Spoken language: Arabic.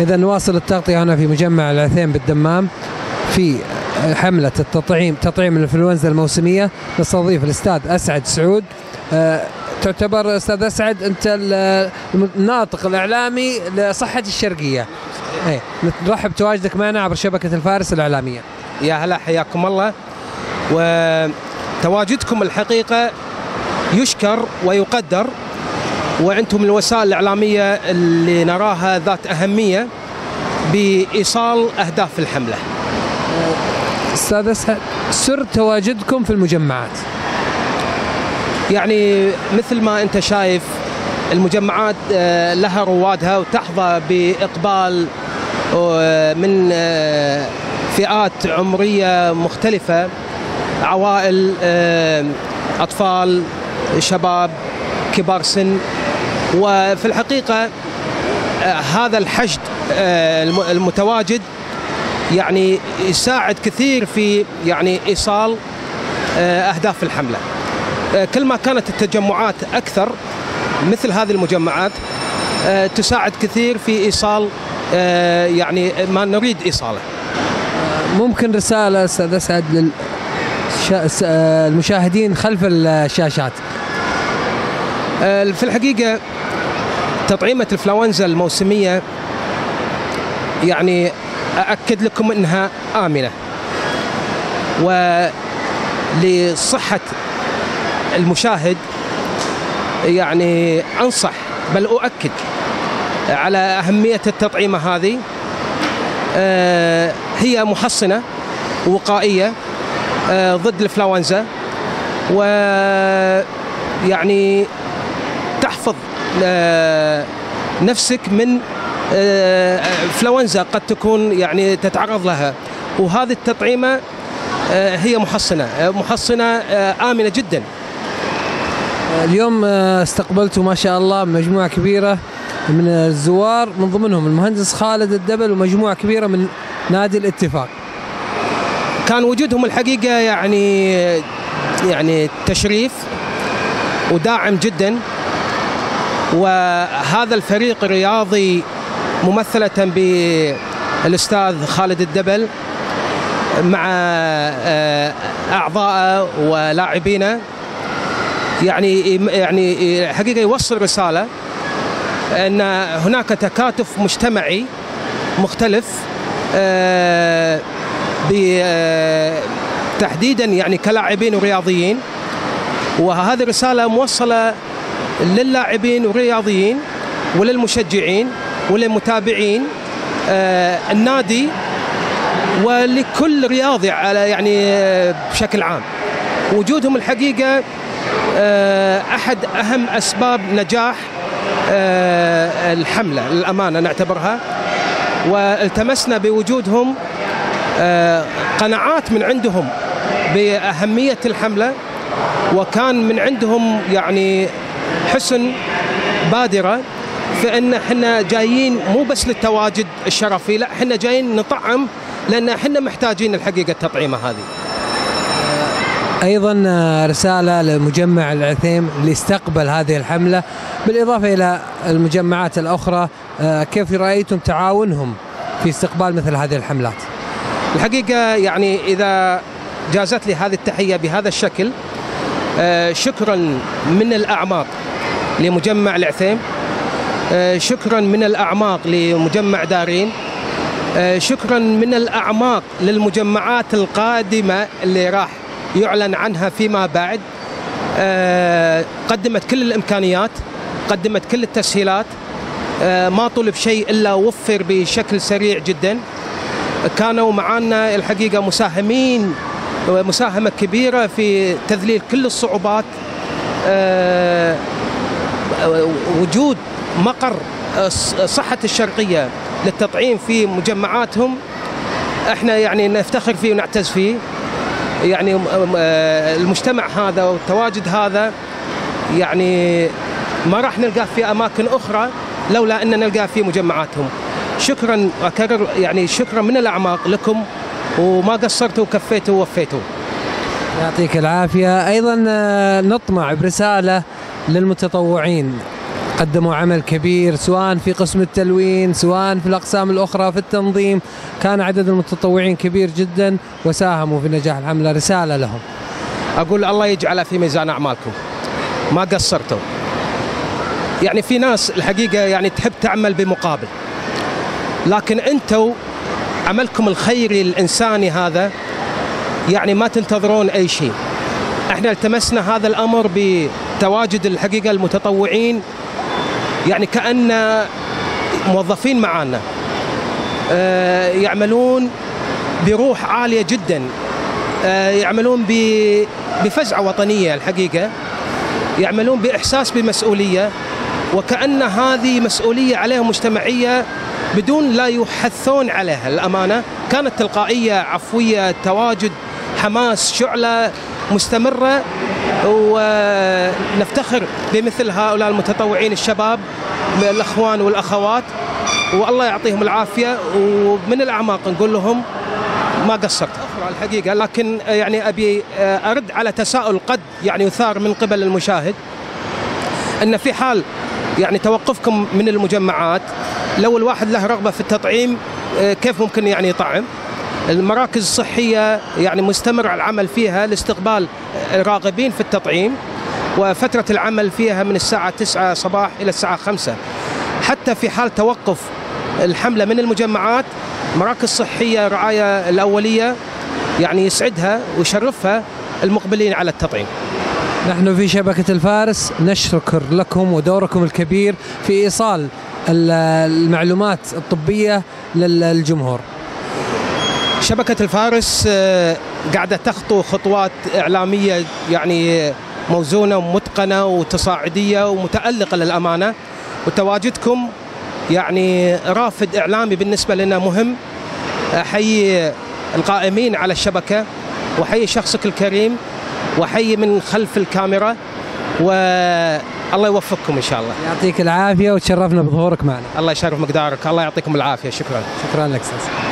إذا نواصل التغطية هنا في مجمع العثيم بالدمام في حملة التطعيم تطعيم الإنفلونزا الموسمية. نستضيف الأستاذ أسعد سعود. آه، تعتبر أستاذ أسعد أنت ال- الناطق الإعلامي لصحة الشرقية. إيه نرحب بتواجدك معنا عبر شبكة الفارس الإعلامية. يا هلا حياكم الله. وتواجدكم الحقيقة يشكر ويقدر من الوسائل الإعلامية اللي نراها ذات أهمية بإيصال أهداف الحملة. أستاذ أسعد سر تواجدكم في المجمعات. يعني مثل ما أنت شايف المجمعات آه، لها روادها وتحظى بإقبال آه، من آه، فئات عمرية مختلفة عوائل أطفال شباب كبار سن. وفي الحقيقة آه، هذا الحشد آه، الم- المتواجد يعني يساعد كثير في يعني إيصال آه، أهداف الحملة. آه، كل ما كانت التجمعات أكثر مثل هذه المجمعات تساعد كثير في إيصال آه، يعني ما نريد إيصاله. ممكن رسالة أستاذ أسعد لل شا- س- آه، المشاهدين خلف الشاشات. في الحقيقة تطعيمة الإنفلونزا الموسمية يعني أأكد لكم أنها آمنة. ولصحة المشاهد يعني أنصح بل أؤكد على أهمية التطعيمة هذه. آه، هي محصنة وقائية آه، ضد الإنفلونزا ويعني تحفظ نفسك من آه، انفلونزا قد تكون يعني تتعرض لها. وهذه التطعيمة آه، هي محصنة آه، محصنة آه، آمنة جدا. اليوم آه، استقبلتوا ما شاء الله مجموعة كبيرة من الزوار من ضمنهم المهندس خالد الدبل ومجموعة كبيرة من نادي الاتفاق. كان وجودهم الحقيقة يعني يعني تشريف وداعم جدا. وهذا الفريق الرياضي ممثلة بالاستاذ خالد الدبل مع آه، اعضائه ولاعبينه. يعني يعني حقيقة يوصل رسالة إن هناك تكاتف مجتمعي مختلف آه، آه، تحديدا يعني كلاعبين ورياضيين. وهذه الرسالة موصلة للاعبين والرياضيين وللمشجعين وللمتابعين آه، النادي ولكل رياضي على يعني آه، بشكل عام. وجودهم الحقيقة آه، أحد أهم أسباب نجاح الحملة للأمانة نعتبرها. والتمسنا بوجودهم قناعات من عندهم بأهمية الحملة. وكان من عندهم يعني حسن بادرة فإن إحنا جايين مو بس للتواجد الشرفي لا إحنا جايين نطعم لأن إحنا محتاجين الحقيقة التطعيمة هذه أيضا آه، رسالة لمجمع العثيم اللي استقبل هذه الحملة بالإضافة إلى المجمعات الأخرى آه، كيف رأيتم تعاونهم في استقبال مثل هذه الحملات؟ الحقيقة يعني إذا جازت لي هذه التحية بهذا الشكل آه، شكرا من الأعماق لمجمع العثيم. آه، شكرا من الأعماق لمجمع دارين. آه، شكرا من الأعماق للمجمعات القادمة اللي راح يعلن عنها فيما بعد. آه، قدمت كل الإمكانيات قدمت كل التسهيلات. ما طلب شيء إلا وفر بشكل سريع جداً. كانوا معنا الحقيقة مساهمين مساهمة كبيرة في تذليل كل الصعوبات. وجود مقر صحة الشرقية للتطعيم في مجمعاتهم إحنا يعني نفتخر فيه ونعتز فيه. يعني آه، المجتمع هذا والتواجد هذا يعني ما راح نلقاه في أماكن أخرى لولا أن نلقاه في مجمعاتهم. شكرا أكرر يعني شكرا من الأعماق لكم وما قصرتوا وكفيتوا ووفيتوا. يعطيك العافية. أيضا آه، نطمع برسالة للمتطوعين. قدموا عمل كبير سواء في قسم التلوين سواء في الأقسام الأخرى في التنظيم. كان عدد المتطوعين كبير جدا وساهموا في نجاح الحملة رسالة لهم. أقول الله يجعلها في ميزان أعمالكم. ما قصرتوا. يعني في ناس الحقيقة يعني تحب تعمل بمقابل. لكن أنتم عملكم الخيري الإنساني هذا يعني ما تنتظرون أي شيء. إحنا التمسنا هذا الأمر بتواجد الحقيقة المتطوعين يعني كأن موظفين معانا آه، يعملون بروح عالية جدا آه، يعملون ب- بفزعة وطنية الحقيقة يعملون بإحساس بمسؤولية وكأن هذه مسؤولية عليهم مجتمعية بدون لا يحثون عليها. الأمانة كانت تلقائية عفوية تواجد حماس شعلة مستمرة ونفتخر بمثل هؤلاء المتطوعين الشباب من الأخوان والأخوات. والله يعطيهم العافية ومن الأعماق نقول لهم ما قصرت. الحقيقة لكن يعني أبي أرد على تساؤل قد يعني يثار من قبل المشاهد. أن في حال يعني توقفكم من المجمعات لو الواحد له رغبة في التطعيم كيف ممكن يعني يطعم؟ المراكز الصحية يعني مستمر العمل فيها لاستقبال الراغبين في التطعيم وفترة العمل فيها من الساعة 9 صباح إلى الساعة 5 حتى في حال توقف الحملة من المجمعات مراكز صحية رعاية الأولية يعني يسعدها ويشرفها المقبلين على التطعيم. نحن في شبكة الفارس نشكر لكم ودوركم الكبير في إيصال ال- المعلومات الطبية للجمهور. شبكة الفارس آه، قاعدة تخطو خطوات إعلامية يعني موزونة ومتقنة وتصاعدية ومتألقة للأمانة. وتواجدكم يعني رافد إعلامي بالنسبة لنا مهم. أحيي القائمين على الشبكة وحيي شخصك الكريم وحيي من خلف الكاميرا والله يوفقكم إن شاء الله. يعطيك العافية وتشرفنا بظهورك معنا. الله يشرف مقدارك الله يعطيكم العافية شكرا. شكرا لك أستاذ